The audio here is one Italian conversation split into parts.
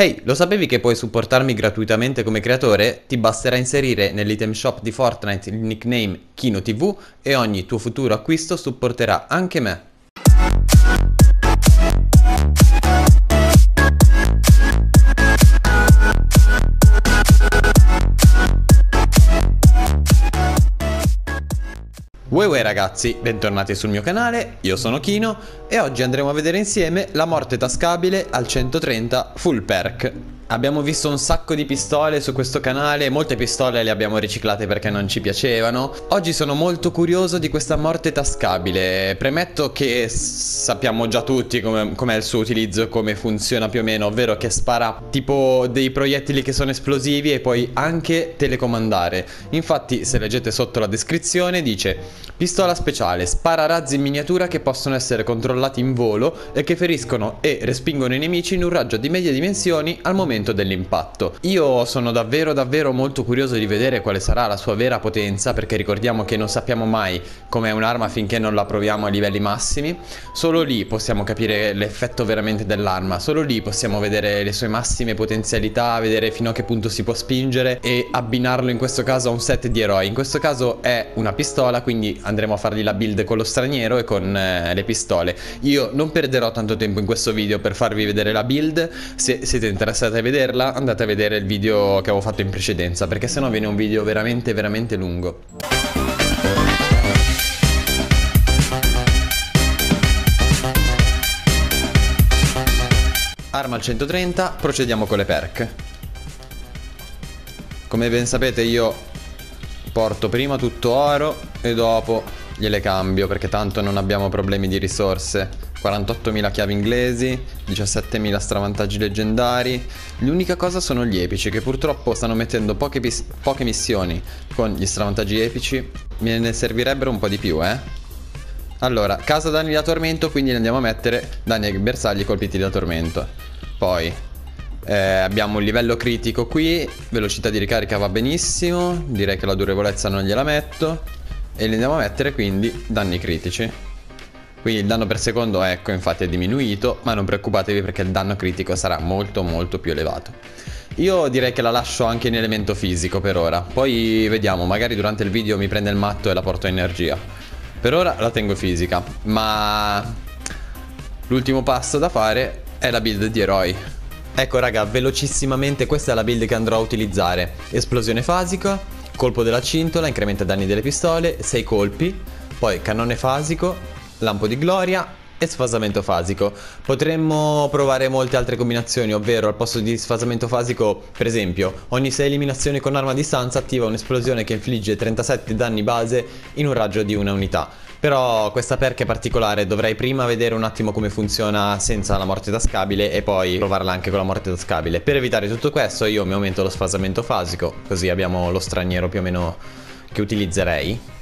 Hey, lo sapevi che puoi supportarmi gratuitamente come creatore? Ti basterà inserire nell'item shop di Fortnite il nickname KinoTV e ogni tuo futuro acquisto supporterà anche me. Uè uè ragazzi, bentornati sul mio canale, io sono Kino e oggi andremo a vedere insieme la morte tascabile al 130 full perk. Abbiamo visto un sacco di pistole su questo canale, molte pistole le abbiamo riciclate perché non ci piacevano. Oggi sono molto curioso di questa morte tascabile. Premetto che sappiamo già tutti com'è com il suo utilizzo e come funziona più o meno, ovvero che spara tipo dei proiettili che sono esplosivi e puoi anche telecomandare. Infatti se leggete sotto la descrizione dice pistola speciale, spara razzi in miniatura che possono essere controllati in volo e che feriscono e respingono i nemici in un raggio di medie dimensioni al momento momento dell'impatto. Io sono davvero davvero molto curioso di vedere quale sarà la sua vera potenza perché ricordiamo che non sappiamo mai com'è un'arma finché non la proviamo a livelli massimi. Solo lì possiamo capire l'effetto veramente dell'arma, solo lì possiamo vedere le sue massime potenzialità, vedere fino a che punto si può spingere e abbinarlo in questo caso a un set di eroi. In questo caso è una pistola, quindi andremo a fargli la build con lo straniero e con eh, le pistole. Io non perderò tanto tempo in questo video per farvi vedere la build, se siete interessati a vedere vederla andate a vedere il video che avevo fatto in precedenza perché sennò viene un video veramente veramente lungo. Arma al 130, procediamo con le perk. Come ben sapete io porto prima tutto oro e dopo gliele cambio perché tanto non abbiamo problemi di risorse 48.000 chiavi inglesi, 17.000 stravantaggi leggendari. L'unica cosa sono gli epici che purtroppo stanno mettendo poche, poche missioni con gli stravantaggi epici. Me ne servirebbero un po' di più, eh. Allora, casa danni da tormento, quindi andiamo a mettere danni ai bersagli colpiti da tormento. Poi eh, abbiamo un livello critico qui, velocità di ricarica va benissimo, direi che la durevolezza non gliela metto. E ne andiamo a mettere quindi danni critici. Quindi il danno per secondo ecco infatti è diminuito ma non preoccupatevi perché il danno critico sarà molto molto più elevato. Io direi che la lascio anche in elemento fisico per ora, poi vediamo, magari durante il video mi prende il matto e la porto a energia. Per ora la tengo fisica, ma l'ultimo passo da fare è la build di eroi. Ecco raga, velocissimamente questa è la build che andrò a utilizzare. Esplosione fasica, colpo della cintola, incrementa danni delle pistole, 6 colpi, poi cannone fasico, lampo di gloria e sfasamento fasico. Potremmo provare molte altre combinazioni, ovvero al posto di sfasamento fasico, per esempio, ogni 6 eliminazioni con arma a distanza attiva un'esplosione che infligge 37 danni base in un raggio di una unità. Però questa perk è particolare, dovrei prima vedere un attimo come funziona senza la morte tascabile e poi provarla anche con la morte tascabile. Per evitare tutto questo io mi aumento lo sfasamento fasico, così abbiamo lo straniero più o meno che utilizzerei.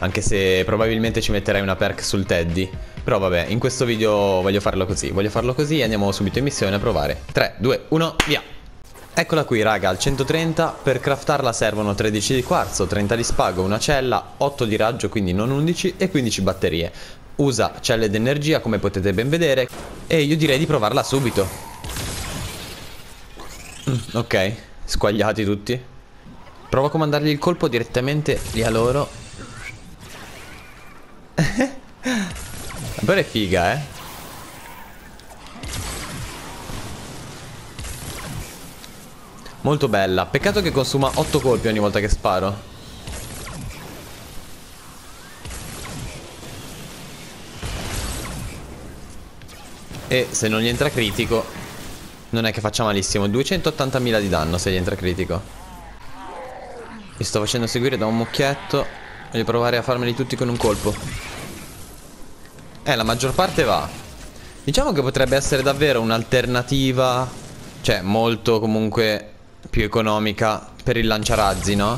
Anche se probabilmente ci metterei una perk sul Teddy. Però vabbè, in questo video voglio farlo così. Voglio farlo così e andiamo subito in missione a provare. 3, 2, 1, via! Eccola qui raga, al 130 per craftarla servono 13 di quarzo, 30 di spago, una cella, 8 di raggio quindi non 11 e 15 batterie. Usa celle d'energia come potete ben vedere e io direi di provarla subito. Mm, ok, squagliati tutti. Provo a comandargli il colpo direttamente lì a loro però è figa, eh. Molto bella. Peccato che consuma 8 colpi ogni volta che sparo. E se non gli entra critico Non è che faccia malissimo 280.000 di danno se gli entra critico Mi sto facendo seguire da un mucchietto Voglio provare a farmeli tutti con un colpo Eh, la maggior parte va Diciamo che potrebbe essere davvero un'alternativa Cioè, molto comunque più economica per il lanciarazzi, no?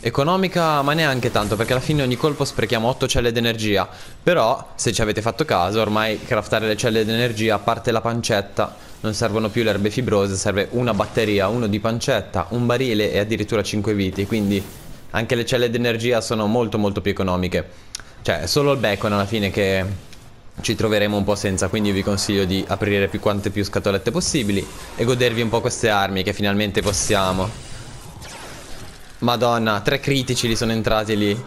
Economica ma neanche tanto perché alla fine ogni colpo sprechiamo 8 celle d'energia Però se ci avete fatto caso ormai craftare le celle d'energia a parte la pancetta Non servono più le erbe fibrose serve una batteria, uno di pancetta, un barile e addirittura 5 viti Quindi anche le celle d'energia sono molto molto più economiche. Cioè, è solo il bacon alla fine che ci troveremo un po' senza, quindi vi consiglio di aprire più quante più scatolette possibili e godervi un po' queste armi che finalmente possiamo. Madonna, tre critici li sono entrati lì.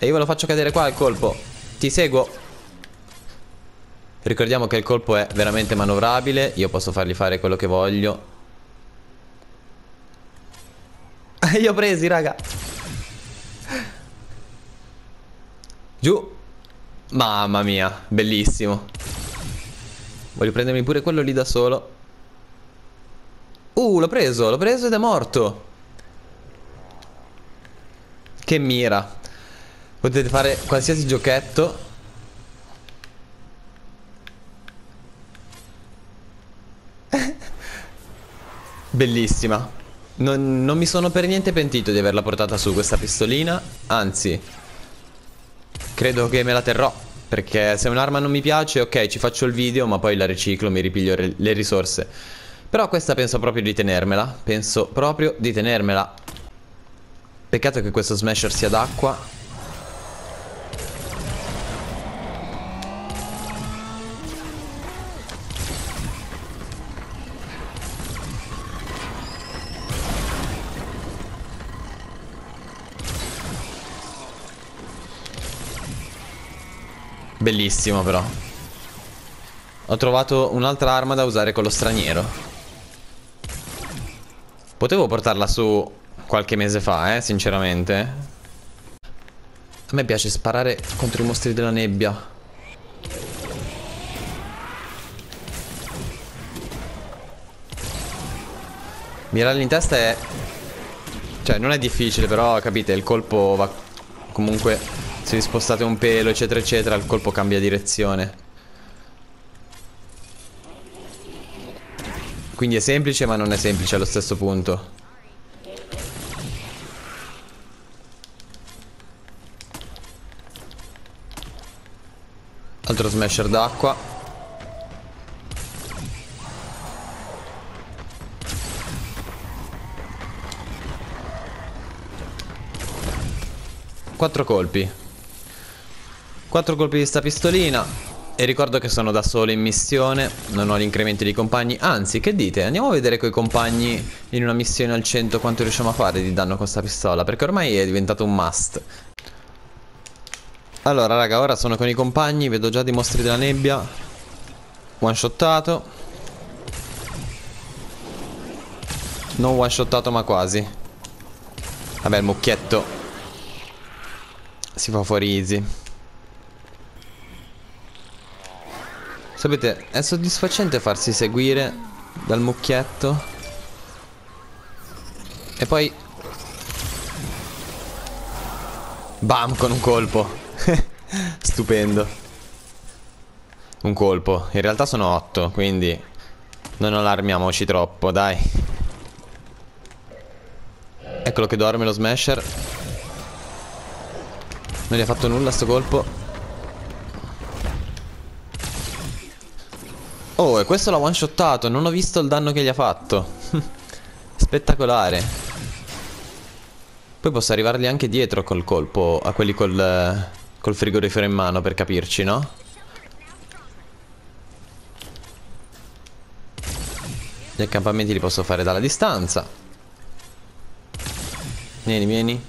E io ve lo faccio cadere qua il colpo. Ti seguo. Ricordiamo che il colpo è veramente manovrabile, io posso fargli fare quello che voglio. Io ho presi, raga. Giù. Mamma mia, bellissimo. Voglio prendermi pure quello lì da solo. Uh, l'ho preso, l'ho preso ed è morto. Che mira. Potete fare qualsiasi giochetto. Bellissima. Non, non mi sono per niente pentito di averla portata su questa pistolina. Anzi, Credo che me la terrò. Perché se un'arma non mi piace, ok, ci faccio il video, ma poi la riciclo, mi ripiglio le risorse. Però questa penso proprio di tenermela. Penso proprio di tenermela. Peccato che questo smasher sia d'acqua. Bellissimo però. Ho trovato un'altra arma da usare con lo straniero. Potevo portarla su qualche mese fa, eh, sinceramente. A me piace sparare contro i mostri della nebbia. Mirarli in testa è... Cioè, non è difficile, però, capite, il colpo va comunque se vi spostate un pelo eccetera eccetera il colpo cambia direzione. Quindi è semplice ma non è semplice allo stesso punto. Altro smasher d'acqua. Quattro colpi 4 colpi di sta pistolina. E ricordo che sono da solo in missione Non ho gli incrementi di compagni. Anzi, che dite? Andiamo a vedere coi compagni In una missione al 100 quanto riusciamo a fare di danno con sta pistola Perché ormai è diventato un must. Allora raga, ora sono con i compagni Vedo già dei mostri della nebbia. One shottato Non one shottato ma quasi. Vabbè il mucchietto Si fa fuori easy Sapete, è soddisfacente farsi seguire dal mucchietto. E poi... Bam, con un colpo. Stupendo. Un colpo. In realtà sono otto, quindi... Non allarmiamoci troppo, dai. Eccolo che dorme lo smasher. Non gli ha fatto nulla sto colpo. Oh, e questo l'ha one shottato. Non ho visto il danno che gli ha fatto. Spettacolare. Poi posso arrivargli anche dietro col colpo. A quelli col, col frigorifero in mano, per capirci, no? Gli accampamenti li posso fare dalla distanza. Vieni, vieni.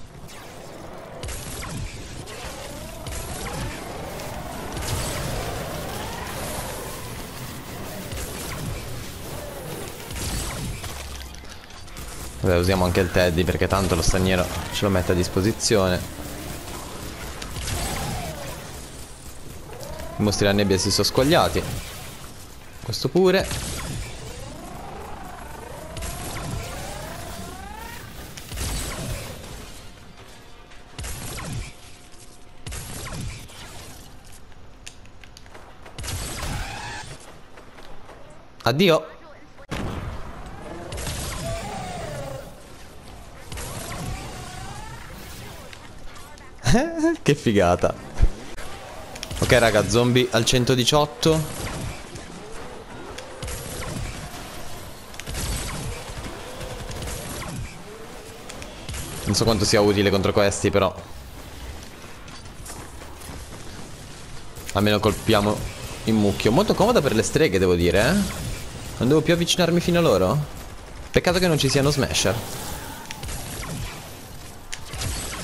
Vabbè usiamo anche il teddy perché tanto lo straniero ce lo mette a disposizione. I mostri della nebbia si sono squagliati Questo pure. Addio che figata. Ok raga, zombie al 118. Non so quanto sia utile contro questi però. Almeno colpiamo in mucchio. Molto comoda per le streghe, devo dire, eh. Non devo più avvicinarmi fino a loro. Peccato che non ci siano smasher.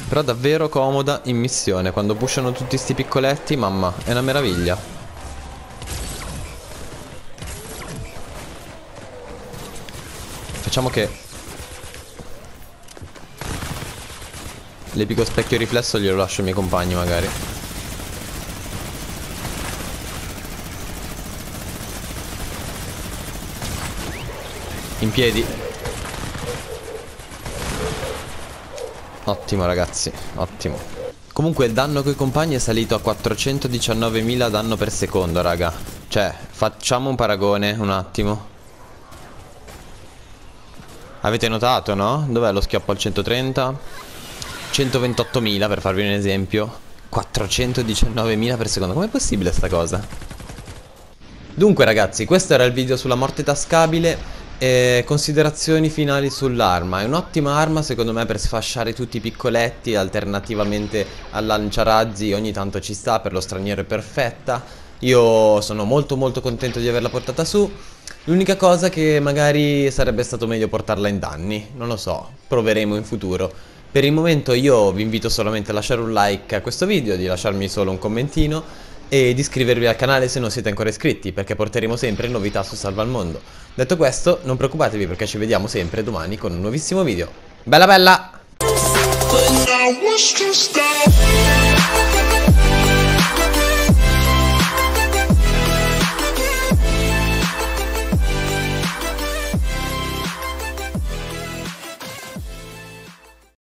Però davvero comoda in missione. Quando pushano tutti sti piccoletti, mamma, è una meraviglia. Facciamo che L'epico specchio riflesso glielo lascio ai miei compagni magari In piedi Ottimo ragazzi, ottimo Comunque il danno coi compagni è salito a 419.000 danno per secondo raga Cioè, facciamo un paragone un attimo Avete notato no? Dov'è lo schioppo al 130? 128.000 per farvi un esempio 419.000 per secondo Com'è possibile sta cosa? Dunque ragazzi questo era il video sulla morte tascabile e considerazioni finali sull'arma. È un'ottima arma secondo me per sfasciare tutti i piccoletti Alternativamente al lanciarazzi ogni tanto ci sta per lo straniero è perfetta. Io sono molto molto contento di averla portata su. L'unica cosa che magari sarebbe stato meglio portarla in danni Non lo so, proveremo in futuro. Per il momento io vi invito solamente a lasciare un like a questo video, di lasciarmi solo un commentino e di iscrivervi al canale se non siete ancora iscritti perché porteremo sempre novità su Salva al Mondo. Detto questo, non preoccupatevi perché ci vediamo sempre domani con un nuovissimo video. Bella bella!